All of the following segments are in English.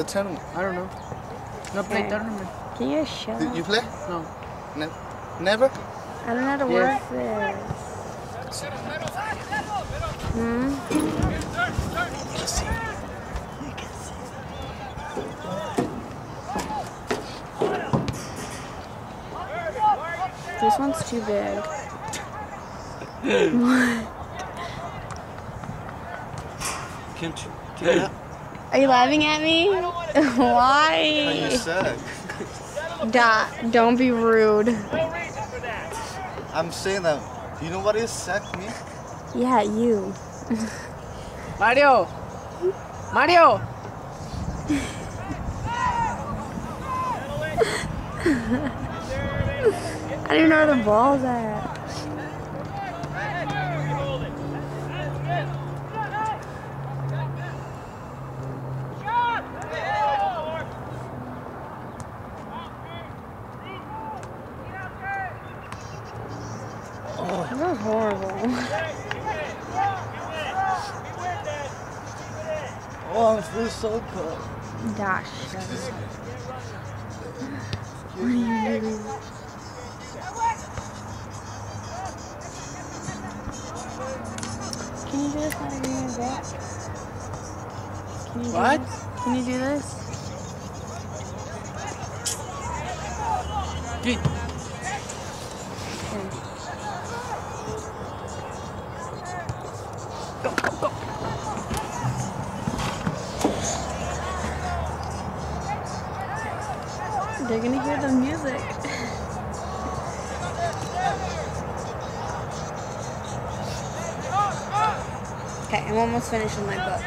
the tournament? I don't know. No play Hey. tournament. Can you shut Did up? you play? No. Ne- never? I don't know how to Yeah. work this. Hmm? This one's too big. what? Can't you do that? Are you laughing at me? Oh, you Why? suck. Dot, don't be rude. I'm saying that. You know what is suck me? Yeah, you. Mario! Mario! I don't even know where the ball's at. That was horrible. Oh, I feel so cold. Gosh. What are you doing? Can you do this bring it back? Can you do What? this? Can you do this? Dude, I'm almost finished with my book.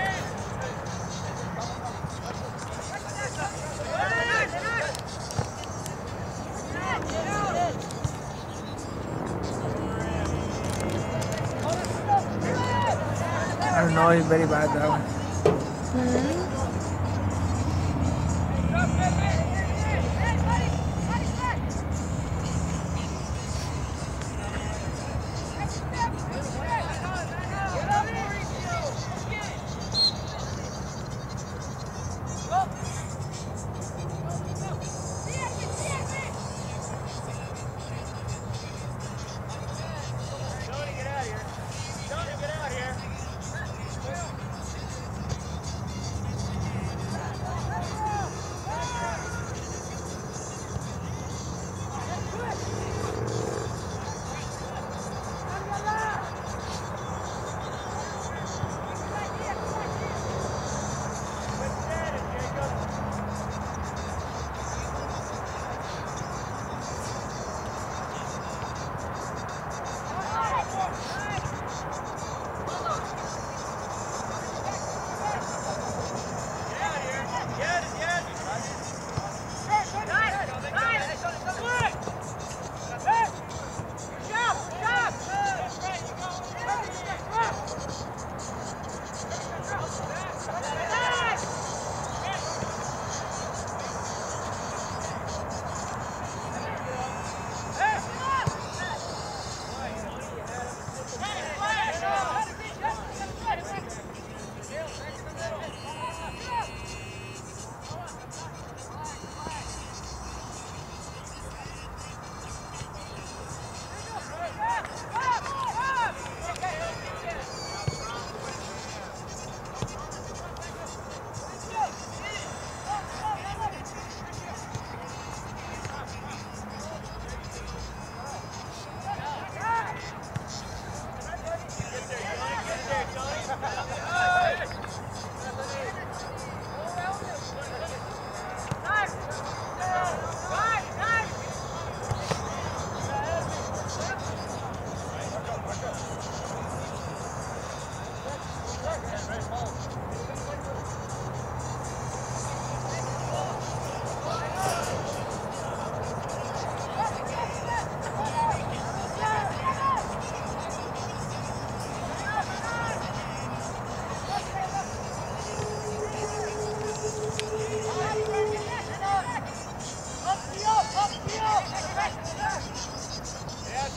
I don't know, it's very bad that.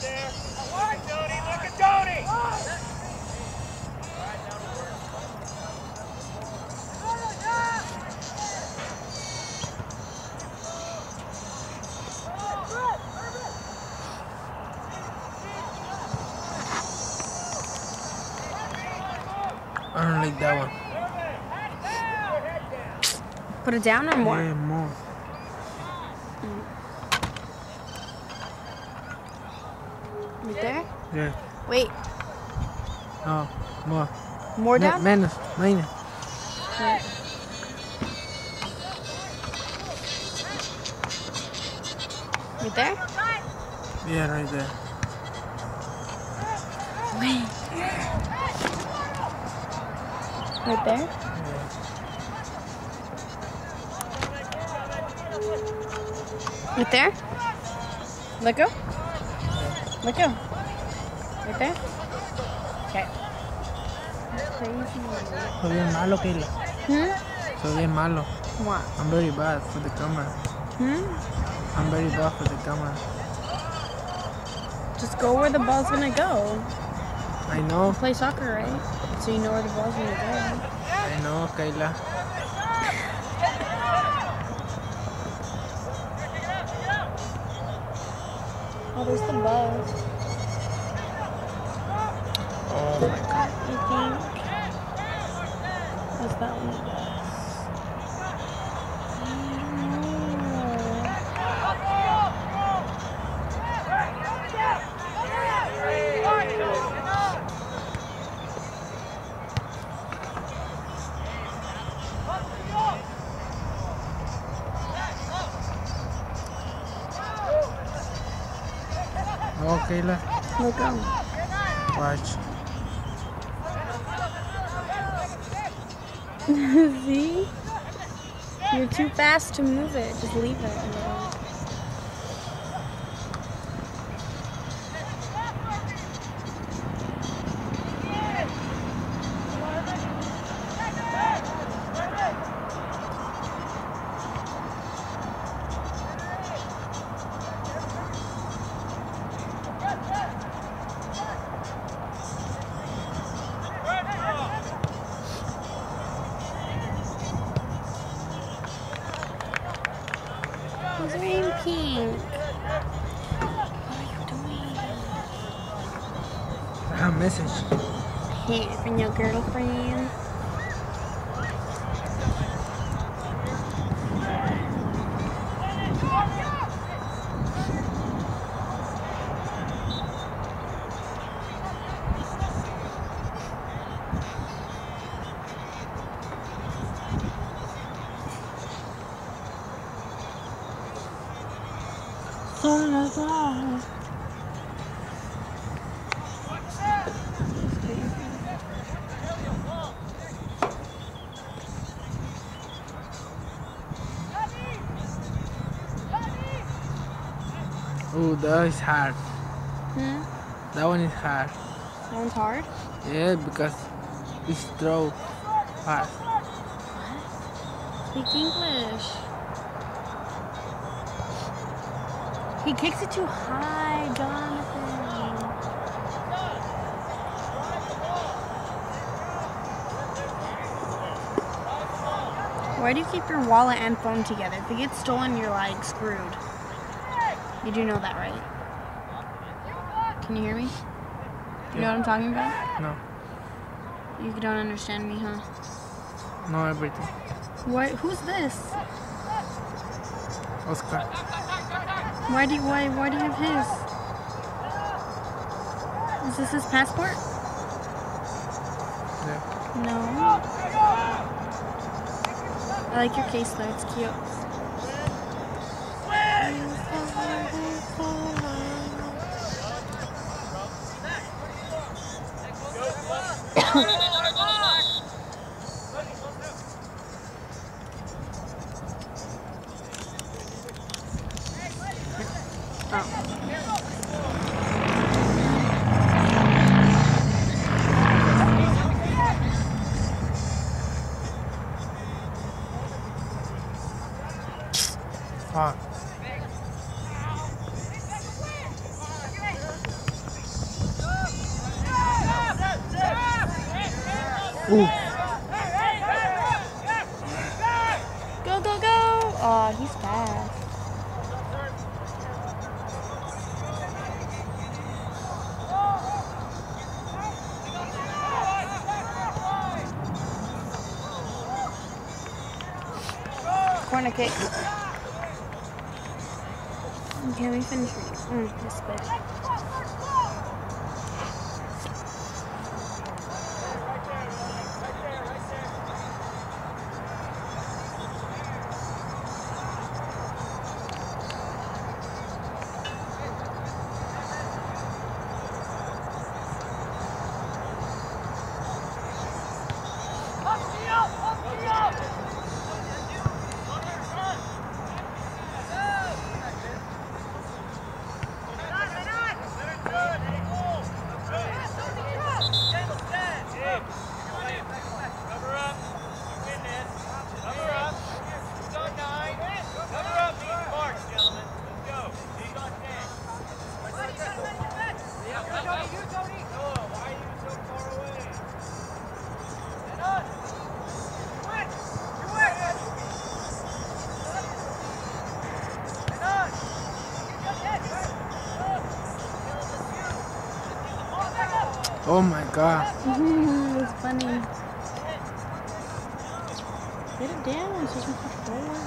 Look at Doty! I don't like that one. Put it down or more? Yeah, more down? menos, menos. Right. Right there? Yeah, right there. Wait. Right there? Right there? Let go? Let go. Right there? Soy bien malo, Kayla. Hmm? Soy bien malo. What? I'm very bad for the camera. Hmm? I'm very bad for the camera. Just go where the ball's gonna go. I know, Play soccer, right? So you know where the ball's gonna go. I know, Kayla. Oh, there's the bus. Oh my god. Think. What's that one? I don't know. Oh, Kayla. Look go. Watch. See? You're too fast to move it. Just leave it. Hey, from your girlfriend. That is hard. Hmm? That one is hard. That one's hard. Yeah, because it's throw fast. Speak English. He kicks it too high, Jonathan. Why do you keep your wallet and phone together? If it gets stolen, you're like screwed. You do know that, right? Can you hear me? You know what I'm talking about? No, You don't understand me, huh? no everything. What? Who's this? Oscar. Why do you, why why do you have his? Is this his passport? Yeah. No. I like your case though. It's cute. God. it's funny. Get it down so you can push forward.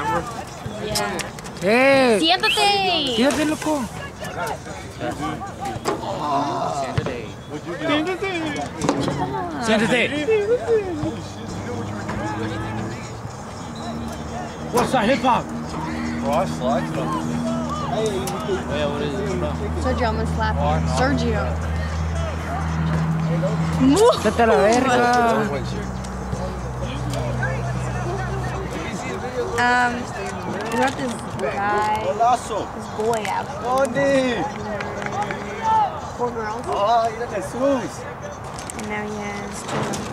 Am I in the camera? yeah. ¡Eh! Siéntate. Quédate, loco. Siéntate. What's that hip hop? Sergio almost slapped me. Sergio. Vete a la verga. Um, we got this guy, Golazo. this boy out. ¿Dónde? Four girls. Ay, mira Jesús. And now he has two.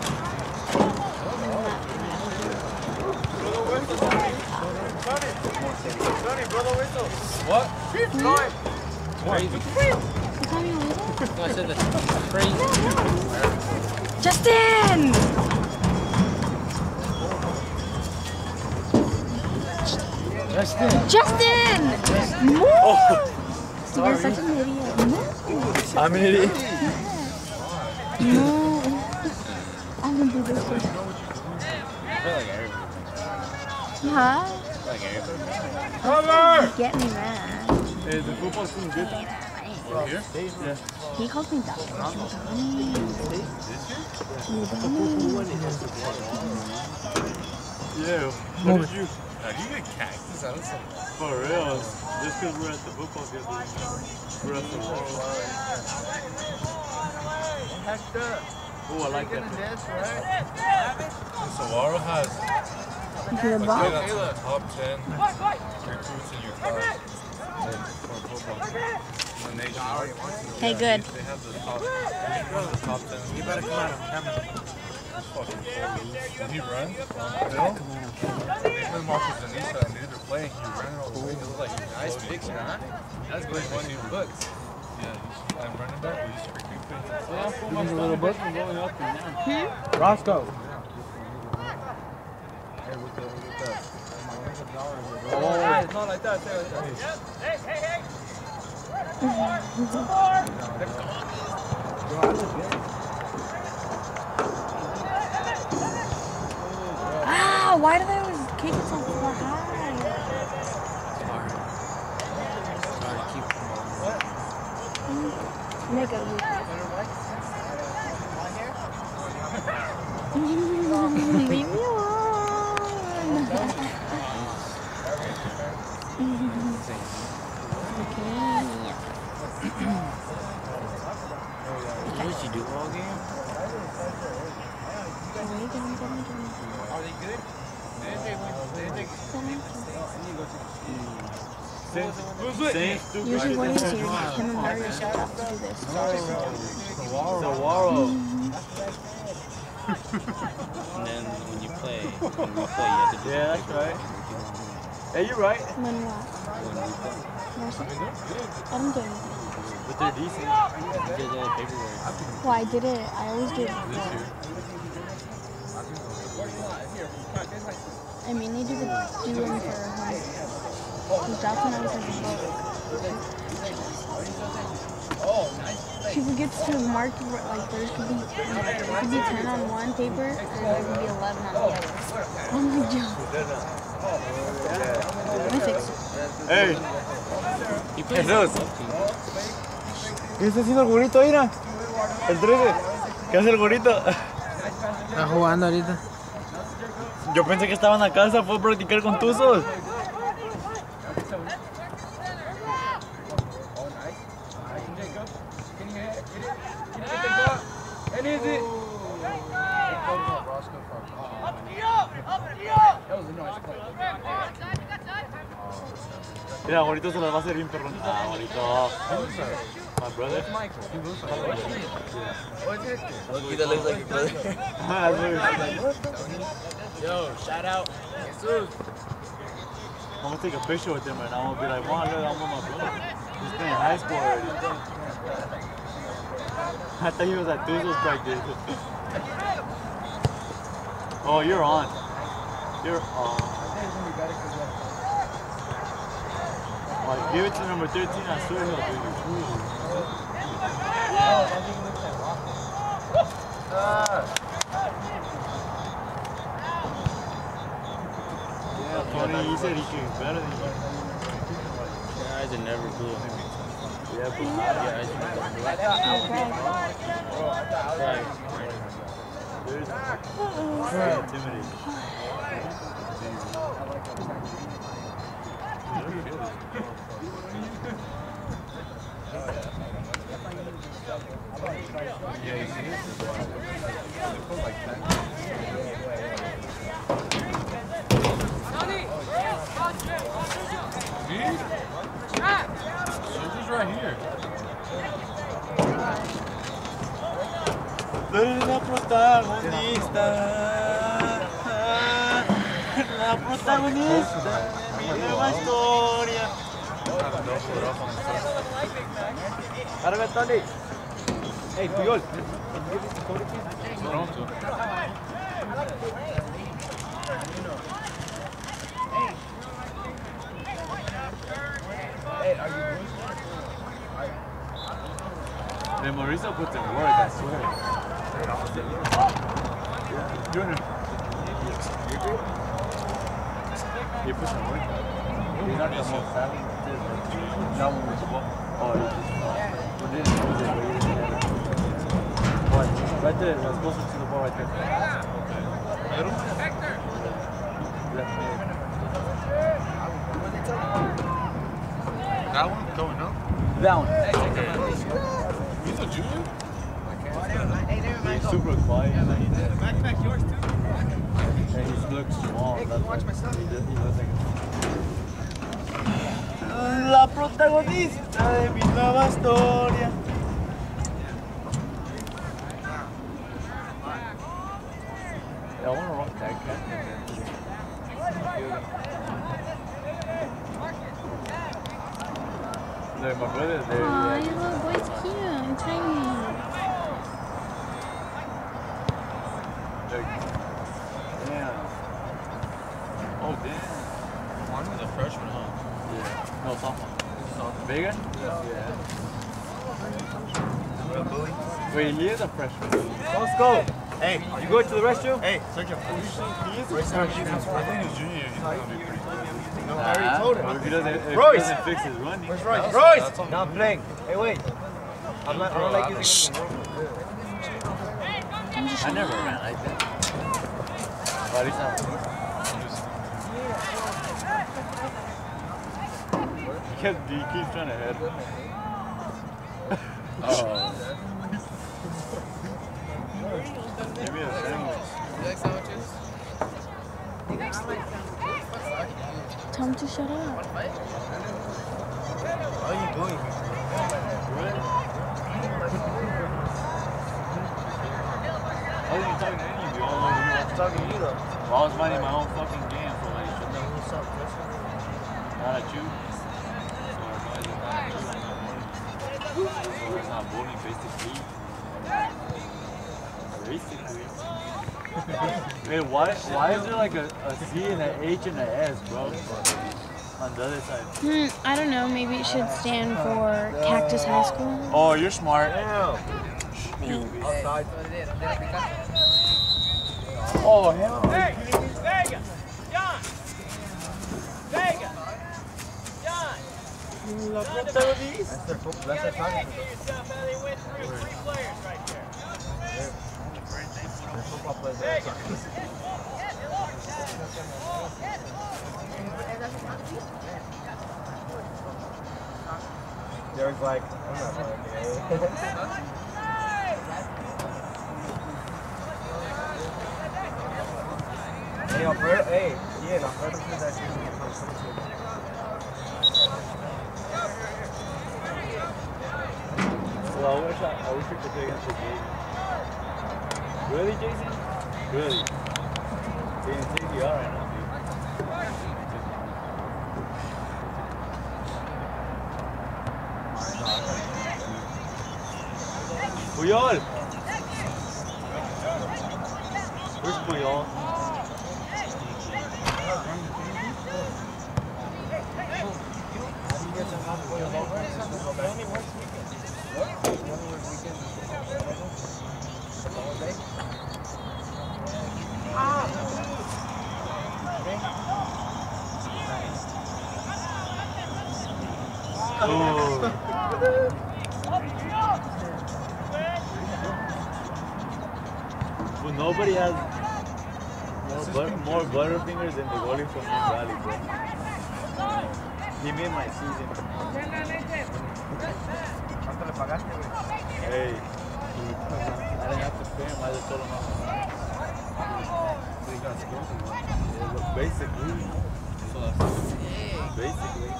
Justin! Justin. Justin! Oh. No! You're such an idiot. No. I'm an idiot. No. I'm gonna do this one. Huh? Cover! Get me mad. Hey, eh, the football's doing good. Here? Yeah. He calls me Donnie. Oh. Yeah. Move What did you? Now, you get cactus out of some. For real. Just because we're at the football game. We're at the wall. Oh, I like that. Saguaro has To the ball. that's in the top 10 recruits in your class. For football. In the nation. Hey, good. They have the top, the top 10. You better come out. Fucking he run? No? Even Marcus Denisa and neither play, he ran all the way. It looked like Nice picture, huh? That's good money in books. Yeah, I'm running back. We just freaking put Give me a little book and going up down. Hmm? Roscoe. Hey, with the, with the. Oh, it's not like that. It like that. Ah, why do they always kick it so far high? Make a Leave me alone. okay. What you do all game? They? Saints. Usually when he's here, him and Mario should have to do this. Saguaro. And then when you play, when we play, you have to do Yeah, that's right. Hey, you're right. When what? when we play. I didn't do anything. But they're decent. You did all the paperwork. Well, I did it. I always do it before. I mainly do the do them for him. She forgets to mark like there could be there could be ten on one paper and there could be eleven on the other. Oh my god. I fixed it. Hey, both teams. ¿qué está haciendo el gorito, Ira? El 13. ¿Qué hace el gorito? Está jugando ahorita. Yo pensé que estaba en la casa, fue a practicar con Tuzos. Mira, Gorito se las va a hacer bien perrón. Ah, Gorito. My brother. He looks like your brother. Ah, that's weird. Yo, shout out. I'm gonna take a picture with him right now. I'm gonna be like, wow, look, I'm with my brother. He's playing high school already. I thought he was at Tuzos practice. oh, you're on. You're on. Like, give it to number 13, I swear he'll do you. Yeah, Tony, he said he can better than you. Your eyes are never blue. Yeah, but Your eyes are never blue. Right. there's very intimidating. La protagonista. La protagonista de mi nueva Tony. Hey, Puyol. Pronto. Man, Marisa puts in work, I swear. Junior. You put some work. Not the most talented. Oh, have it. What? Right there. That's the ball right there. Middle? That one going up? Down. He's a junior? He's super quiet. And he, backpack yours too. And he looks small. That's watch my son. He, just, he looks like a... La protagonista de mi nueva historia. Yeah, I want to rock that cat. Look, my brother's there. Aw, he's your little boy's cute and tiny. like, look. Damn. Oh, damn. One of the freshmen, huh? Yeah. No, sophomore. Vega? Yeah. Wait, he is a freshman. Let's go. Hey, you going to the restroom? Hey, Sergio. I think his junior he's gonna be pretty good. No, I already told But if he him. doesn't, if Royce! he doesn't fix his. Where's Royce? Royce! No, I'm playing. Hey, wait. I'm not, I don't like using I never ran like that. But he's not. He he keeps trying to head. Oh. Give me a sandwich. Tell him to shut up. How are you doing? I wasn't talking to any of you. Here. I'm talking to you though. Well, I was minding my own fucking game, so like? Not at you. It's not bullying, basically. Basically. Wait, why, why is there like a, a C and an H and an S, bro? On the other side. Hmm, I don't know. Maybe it should stand for Cactus High School. Oh, you're smart. Damn. Thanks. Oh, hell. Hey, That's their football. That's their target. Get out. They went through three players right there. Their football players. are outside. Derek's like, I'm not playing today. Hey, Alfredo, hey, yeah, Alfredo said that she's gonna come soon. Well, I wish I, I wish we could play against the. Really, Jason? Really? They didn't take you out right now, dude. Puyol! Nobody has more, but, more butterfingers than the goalie from Valley, bro. He made my season. ¿Cuánto le pagaste, güey? Hey, I didn't have to pay him. I just told him I'm So you got skills and yeah, but basically, basically.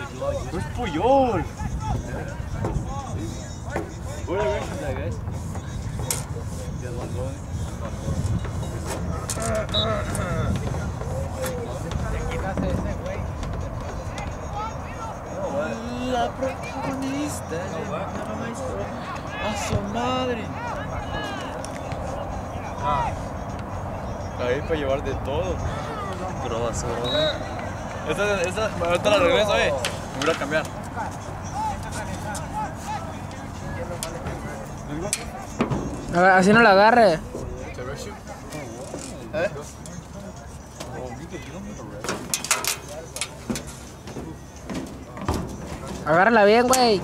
It's you like Where's Puyol? Su madre. Ahí para llevar de todo. Puro basura. Esta, esta, ahorita la regreso, eh. Me voy a cambiar. Así no la agarre. Agárrala bien, güey.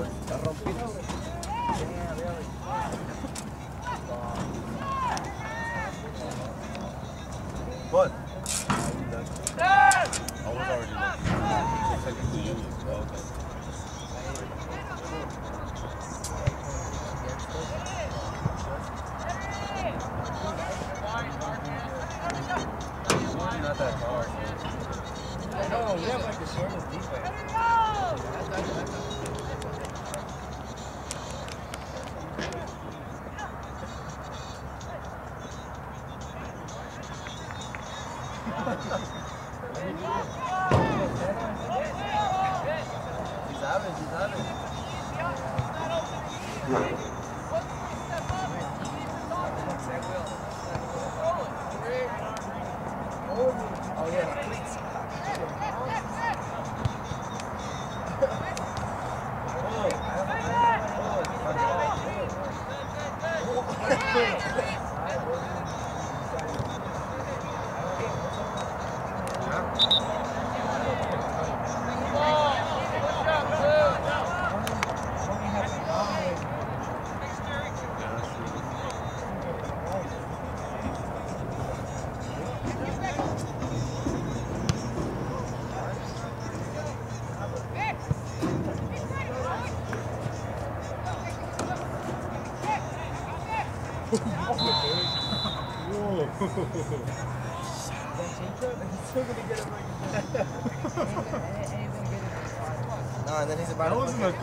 No,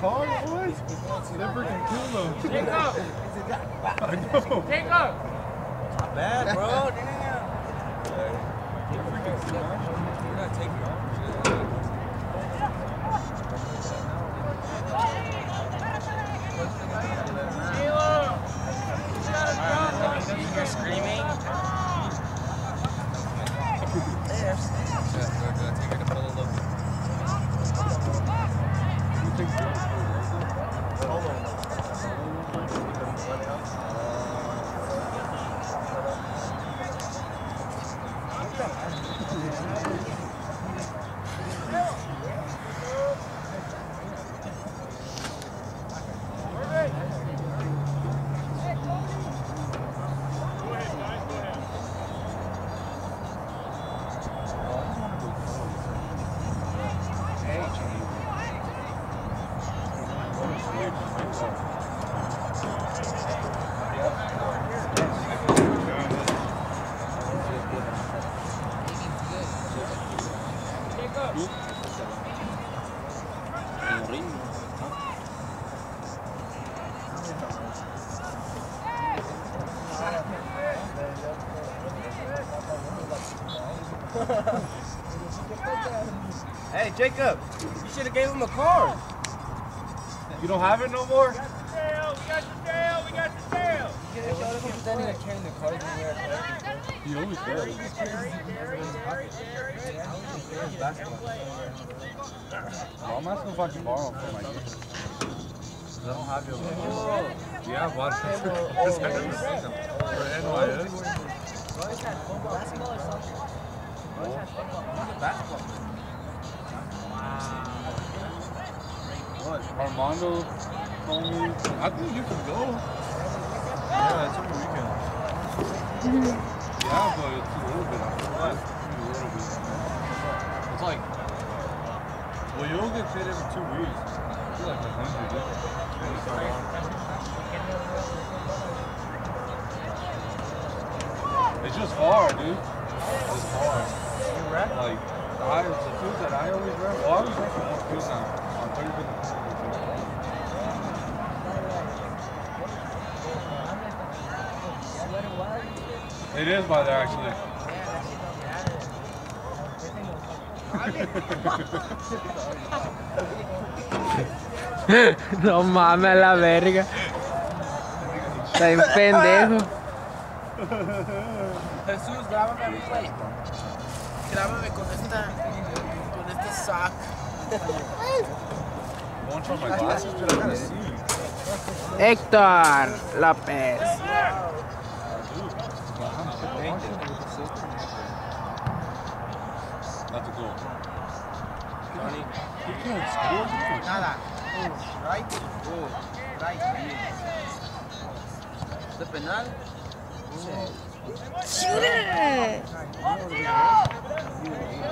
Jacob, you should have gave him a card. You don't have it no more? Tail. We got the tail. We got the tail. Standing there carrying the cards in there. He always does. Well, I'm asking if I can borrow from my game. I don't have your Yeah, watch this. This guy never seen them. For NYS. What? Armando me. I think you can go. Yeah, it's over the weekend. yeah, but it's a little bit. It's a little bit. It's like, well, you'll get paid every two weeks. I feel like a hundred. You. It's just hard, dude. It's hard. Like, the, I, the fields that I always rep, well, I always for one field now. On 35th It is by there, actually. No mames la verga. Está bien pendejo. Jesús, grábame a mí, güey. Grábame con esta, con este sac. Won't try my glasses, but I gotta see. Héctor López. Not to go. Johnny, he can't score. He can't Nada. Right? Good. Right. De penal. Shoot it! Their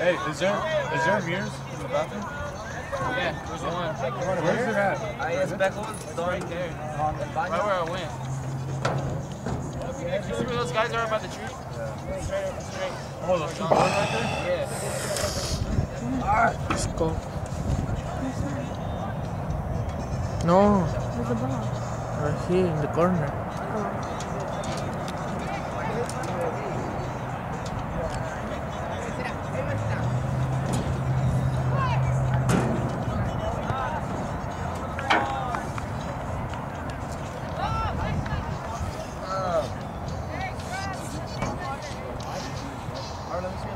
Hey. Shane. My boy. Hey, is there is there mirrors in the bathroom? Yeah, where's the one? Where's it at? Ahí es Beckles, it's right there. Right where I went. You see where those guys are by the tree? Yeah. Straight, straight. Oh, those two boys right there? Yeah. Let's go. No, Where's the ball? right here in the corner. Oh.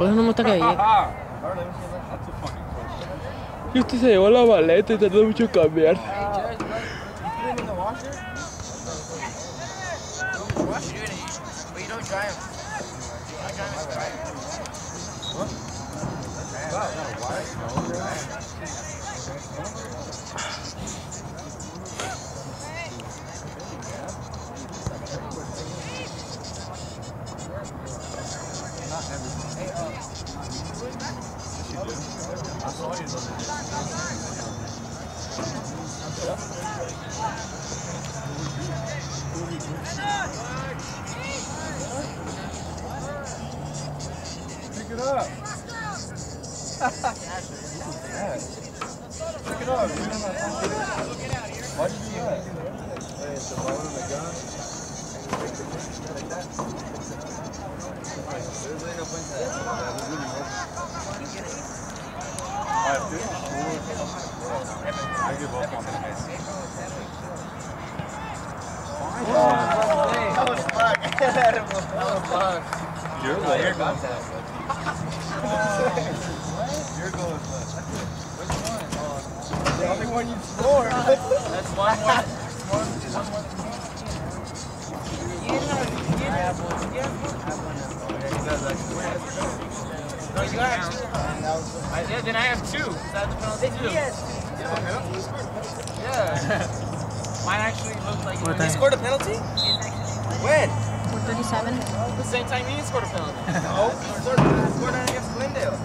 Por eso no me gusta que llegue. Y usted se llevó la maleta y tardó mucho en cambiar. Pick it up. You're not Why'd you do that? I think sure. I give up on that. Late. You're going You're going The only one you scored. That's one more. No, you have two. I, yeah, then I have two. That's the penalty too. Yeah. Mine actually looked like What it? Scored a penalty? When? 437. the same time he scored a penalty. Oh, no, he scored, he scored that against Glendale.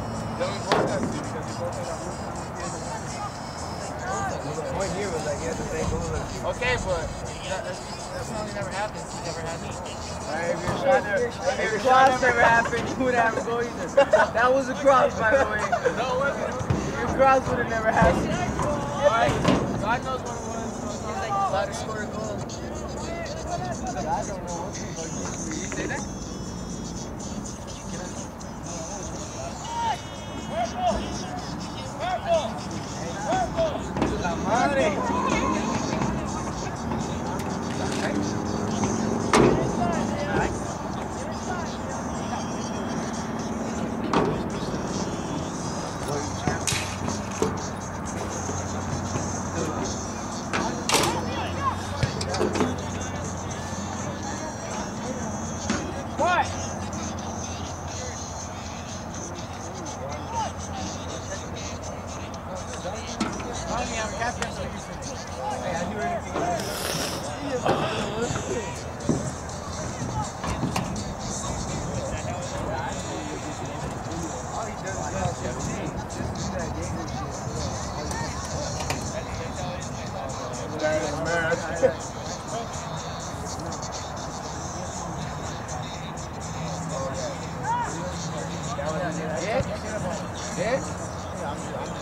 The point here was like he had the same goal as Okay, but that, that's, that never happened. He never had me. If your shot never, if your shot never happened, you would have a goal either. That was a cross, by the way. No, it wasn't. Your cross would have never happened. Alright, God knows what it was. Allowed to score a goal. La madre.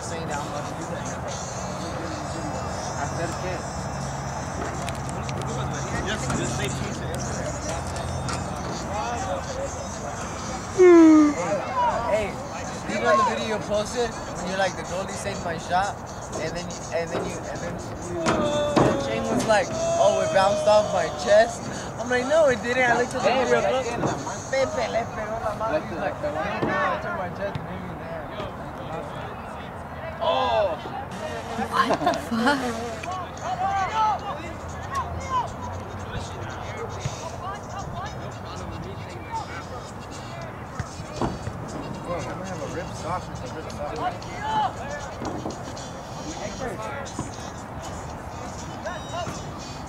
Hey, you know the video you posted when you're like the goalie saved my shot, and then you, and then you and then you, and Shane was like, oh, it bounced off my chest. I'm like, no, it didn't. I looked at the video. Pepe le pegó la mano. He's like, no, I turned my chest and hit me there. Oh, I'm gonna have a rib sausage, a.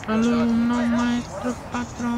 Alumno, maestro, patrón.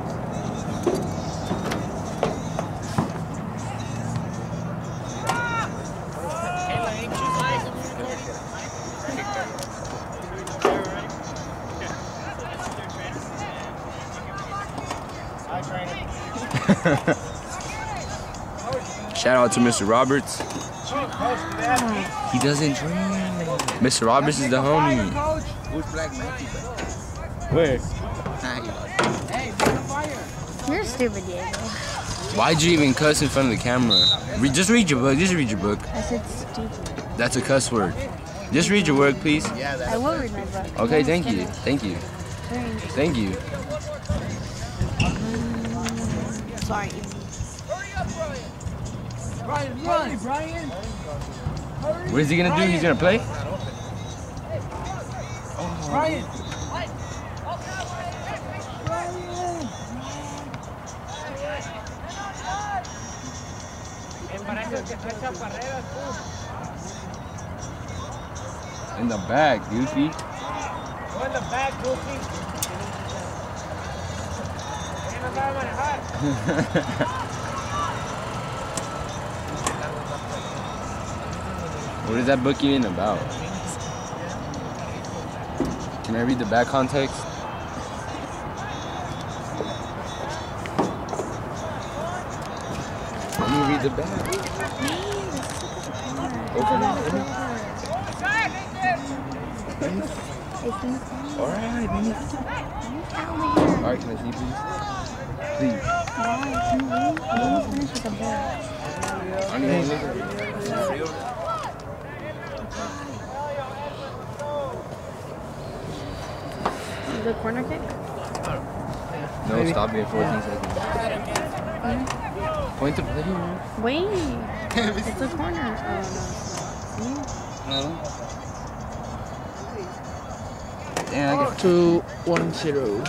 out to Mr. Roberts. He doesn't drink. Mr. Roberts is the homie. Who's Black Monkey? Where? You're stupid, Diego. Why'd you even cuss in front of the camera? Re- just read your book. Just read your book. I said stupid. That's a cuss word. Just read your work, please. Yeah, that. I will read my book. Okay, thank you. Thank you. Very interesting. Thank you. What is he gonna do? He's gonna play? In the back, Goofy. Go in the back, Goofy. What is that book even about? Can I read the back context? Let me read the back. Open it. Alright, Alright, can I see please? Please. Why? Can you leave? I'm almost finished with the book. I need to look at it. The corner kick? No, stop being 14 seconds. Mm-hmm. Point the play, man. Wait. it's a corner. Oh, uh-huh. Damn, I oh. get Two, one, zero.